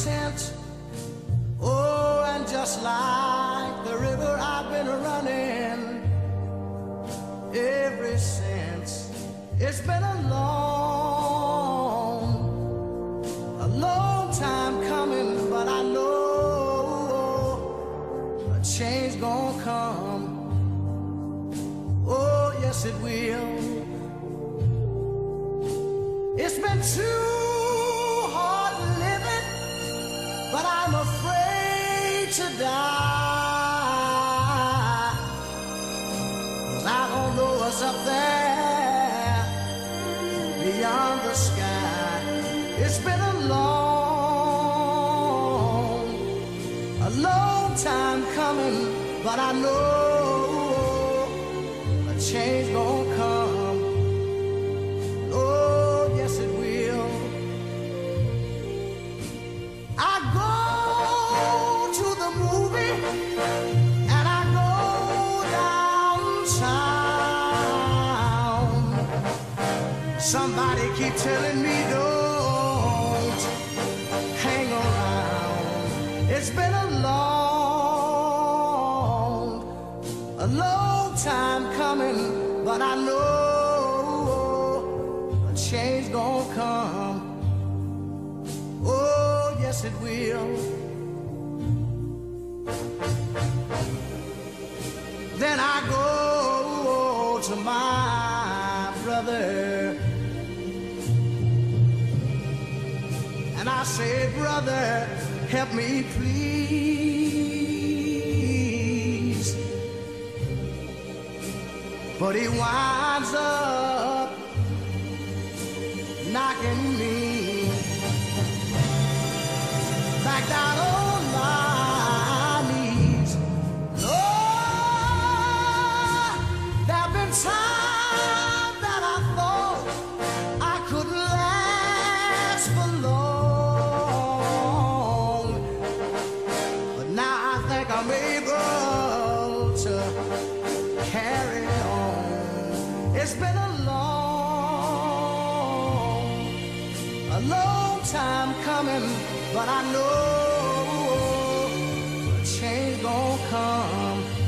cents. Oh, and just like the river I've been running ever since. It's been a long, a long time coming, but I know a change gonna come. Oh, yes, it will. It's been too but I'm afraid to die. 'Cause I don't know what's up there beyond the sky. It's been a long, a long time coming, but I know a change gonna come. Somebody keep telling me don't hang around. It's been a long, a long time coming, but I know a change gonna come. Oh, yes, it will. Then I go to my I say, Brother, help me please. But he winds up knocking me back down on my knees. Lord, there've been times I'm able to carry on. It's been a long, a long time coming, but I know change gonna come.